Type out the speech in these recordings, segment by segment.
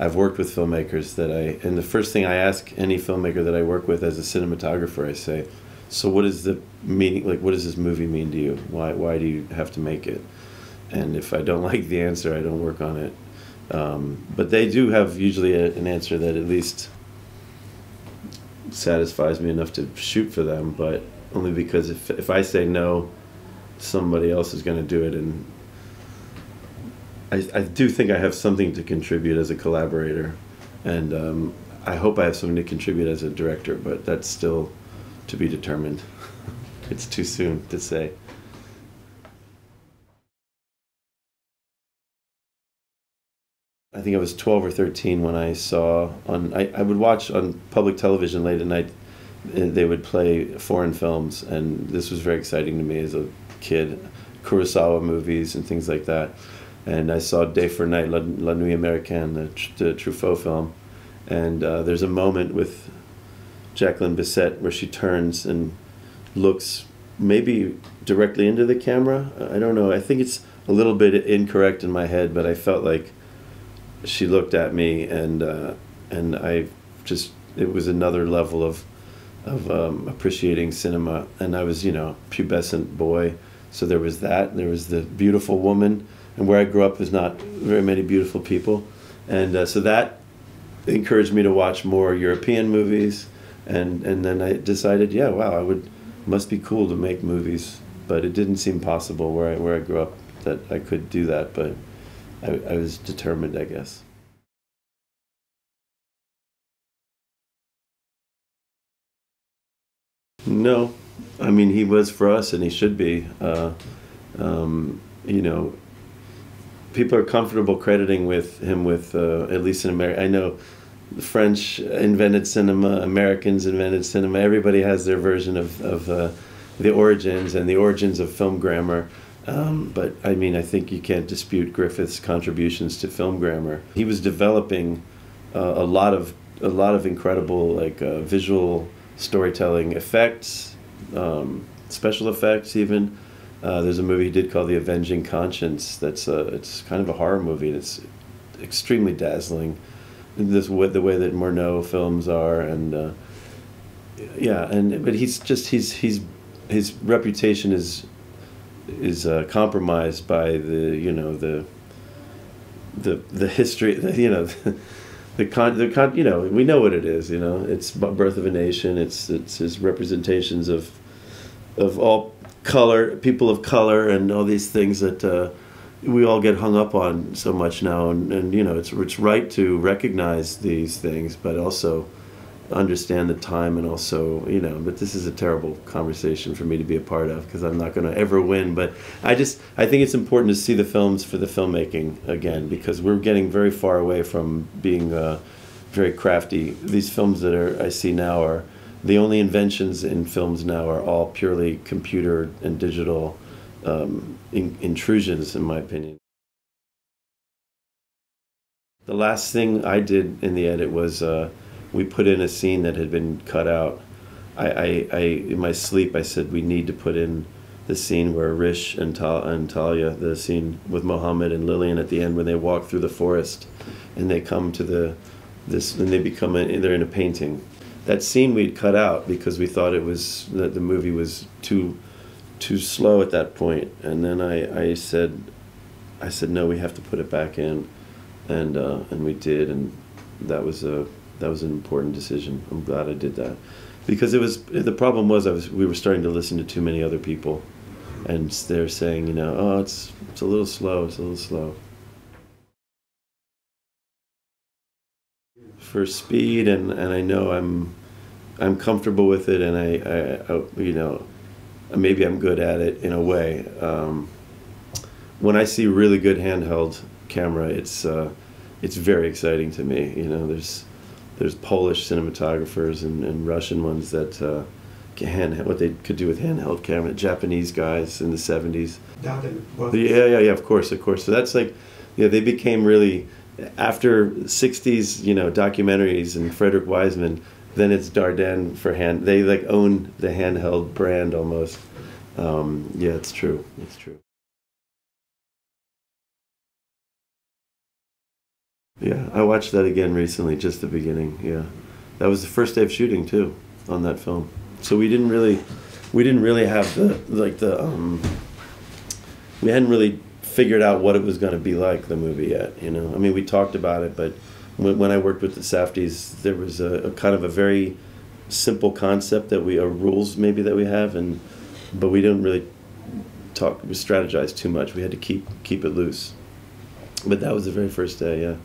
I've worked with filmmakers that I, and the first thing I ask any filmmaker that I work with as a cinematographer, I say, so what is the meaning, like, what does this movie mean to you? Why, why do you have to make it? And if I don't like the answer, I don't work on it. Um, but they do have usually a, an answer that at least satisfies me enough to shoot for them, but only because if, if I say no, somebody else is going to do it. And I, I do think I have something to contribute as a collaborator. And um, I hope I have something to contribute as a director, but that's still to be determined. it's too soon to say. I think I was 12 or 13 when I saw on. I, I would watch on public television late at night. uh, They would play foreign films, and this was very exciting to me as a kid. Kurosawa movies and things like that. And I saw Day for Night, La, La Nuit Américaine, the, the Truffaut film. And uh, there's a moment with Jacqueline Bisset where she turns and looks maybe directly into the camera. I don't know. I think it's a little bit incorrect in my head, but I felt like she looked at me and uh, and I just it was another level of of um, appreciating cinema. And I was you know pubescent boy, so there was that. There was the beautiful woman, and where I grew up there's not very many beautiful people, and uh, so that encouraged me to watch more European movies. And and then I decided, yeah, wow, I would must be cool to make movies, but it didn't seem possible where I where I grew up that I could do that, but. I, I was determined, I guess. No, I mean he was for us, and he should be. Uh, um, you know, people are comfortable crediting with him with uh, at least in America. I know the French invented cinema, Americans invented cinema. Everybody has their version of of uh, the origins and the origins of film grammar. Um, but I mean, I think you can't dispute Griffith's contributions to film grammar. He was developing uh, a lot of a lot of incredible like uh, visual storytelling effects, um, special effects. Even uh, there's a movie he did called The Avenging Conscience. That's uh, it's kind of a horror movie. and It's extremely dazzling. This the way that Murnau films are, and uh, yeah, and but he's just he's he's his reputation is is uh, compromised by the you know the the the history the, you know the con the con you know we know what it is you know it's birth of a nation it's it's his representations of of all color people of color and all these things that uh, we all get hung up on so much now. And, and you know it's it's right to recognize these things but also understand the time and also you know but this is a terrible conversation for me to be a part of because i'm not going to ever win. But i just i think it's important to see the films for the filmmaking again because we're getting very far away from being uh, very crafty. These films that are i see now are the only inventions in films now are all purely computer and digital um, in, intrusions in my opinion the last thing i did in the edit was uh, we put in a scene that had been cut out. I, I, I, in my sleep, I said we need to put in the scene where Rish and, Ta- and Talia, the scene with Mohammed and Lillian at the end when they walk through the forest, and they come to the this, and they become a, they're in a painting. That scene we'd cut out because we thought it was that the movie was too too slow at that point. And then I, I said, I said no, we have to put it back in, and uh, and we did, and that was a that was an important decision. I'm glad I did that because it was the problem was I was we were starting to listen to too many other people, and they're saying you know oh it's it's a little slow it's a little slow. For speed and and I know I'm I'm comfortable with it and I, I, I you know maybe I'm good at it in a way. Um, when I see really good handheld camera, it's uh, it's very exciting to me. You know, there's there's Polish cinematographers and, and Russian ones that uh, can what they could do with handheld camera. Japanese guys in the '70s. Yeah, yeah, yeah. Of course, of course. So that's like, yeah, they became really after '60s, you know, documentaries and Frederick Wiseman. Then it's Dardenne for hand. They like own the handheld brand almost. Um, yeah, it's true. It's true. Yeah, I watched that again recently, just the beginning. Yeah, that was the first day of shooting too on that film. So we didn't really, we didn't really have the like the um, we hadn't really figured out what it was going to be like the movie yet. You know, I mean, we talked about it, but when, when I worked with the Safdies, there was a, a kind of a very simple concept that we, or rules maybe that we have, and but we didn't really talk, we strategize too much. We had to keep keep it loose. But that was the very first day, yeah.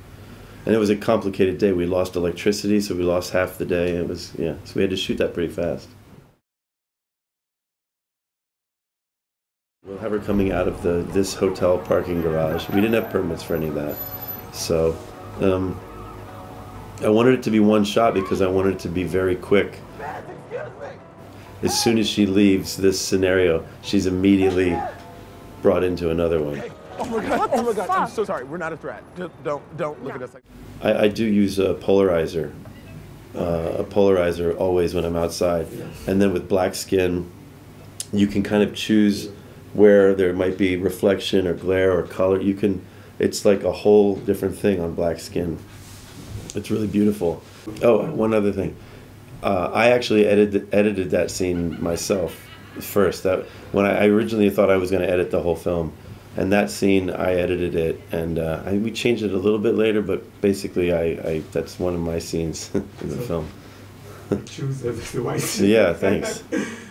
And it was a complicated day. We lost electricity, so we lost half the day. It was yeah, so we had to shoot that pretty fast. We'll have her coming out of the this hotel parking garage. We didn't have permits for any of that, so um, I wanted it to be one shot because I wanted it to be very quick. As soon as she leaves this scenario, she's immediately brought into another one. Oh my god! oh my god! I'm so sorry. We're not a threat. Just don't don't look at us like. I, I do use a polarizer, uh, a polarizer always when I'm outside, and then with black skin, you can kind of choose where there might be reflection or glare or color. You can, it's like a whole different thing on black skin. It's really beautiful. Oh, one other thing. Uh, I actually edited edited that scene myself first. That when I, I originally thought I was going to edit the whole film, and that scene I edited it, and uh, I, we changed it a little bit later. But basically, I, I that's one of my scenes in the film. Choose the white. Yeah, thanks.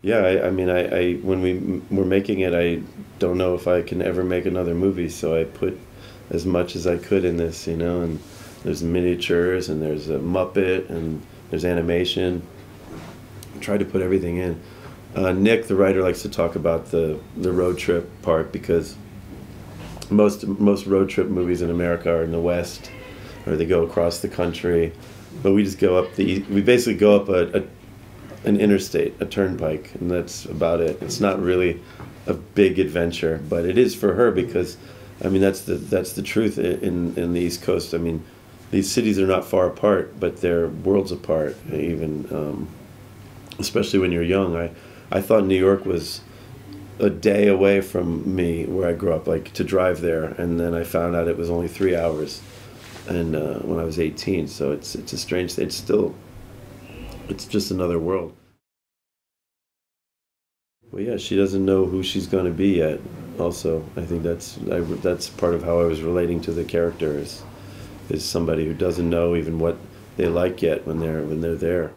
Yeah, I, I mean, I, I when we were making it, I don't know if I can ever make another movie, so I put as much as I could in this, you know. And there's miniatures, and there's a Muppet, and there's animation. I tried to put everything in. Uh, Nick, the writer, likes to talk about the the road trip part because most most road trip movies in America are in the West, or they go across the country, but we just go up the. We basically go up a, a an interstate, a turnpike, and that's about it. It's not really a big adventure, but it is for her because, I mean, that's the that's the truth in in the East Coast. I mean, these cities are not far apart, but they're worlds apart. Even, um, especially when you're young. I I thought New York was a day away from me where I grew up, like to drive there, and then I found out it was only three hours, and uh, when I was 18. So it's it's a strange. It's still it's just another world. Well, yeah, she doesn't know who she's going to be yet. Also, I think that's I, that's part of how I was relating to the character is, is somebody who doesn't know even what they like yet when they're when they're there.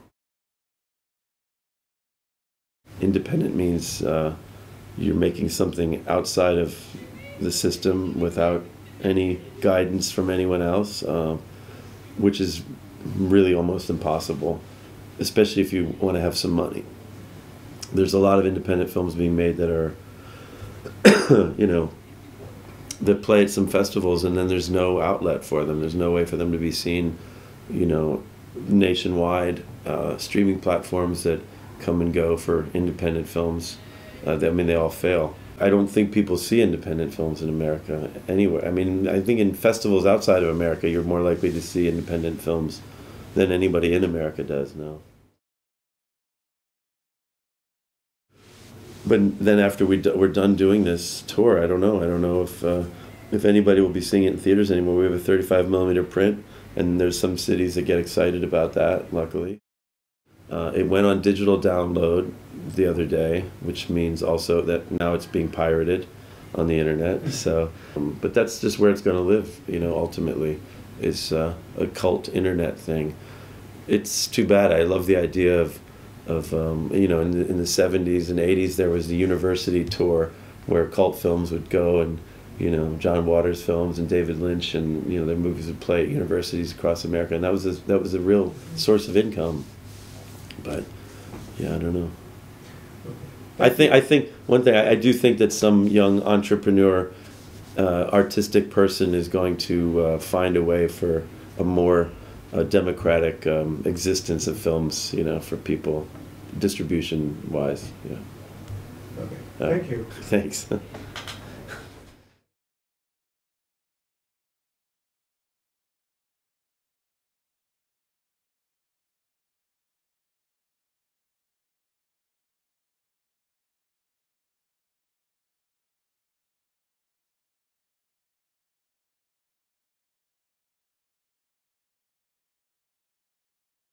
Independent means uh, you're making something outside of the system without any guidance from anyone else, uh, which is really almost impossible especially if you want to have some money. There's a lot of independent films being made that are, you know, that play at some festivals and then there's no outlet for them. There's no way for them to be seen, you know, nationwide. Uh, streaming platforms that come and go for independent films. Uh, they, I mean, they all fail. I don't think people see independent films in America anywhere. I mean, I think in festivals outside of America, you're more likely to see independent films than anybody in America does now. But then after we do, we're done doing this tour, I don't know. I don't know if uh, if anybody will be seeing it in theaters anymore. We have a 35 millimeter print, and there's some cities that get excited about that. Luckily, uh, it went on digital download the other day, which means also that now it's being pirated on the internet. So, um, but that's just where it's going to live. You know, ultimately is uh, a cult internet thing. It's too bad. I love the idea of, of um, you know, in the, in the 70s and 80s, there was the university tour where cult films would go and, you know, John Waters films and David Lynch and, you know, their movies would play at universities across America. And that was a, that was a real source of income. But, yeah, I don't know. I think, I think one thing, I, I do think that some young entrepreneur uh, artistic person is going to uh, find a way for a more uh, democratic um, existence of films, you know, for people, distribution wise. Yeah. Okay. Thank you. Thanks.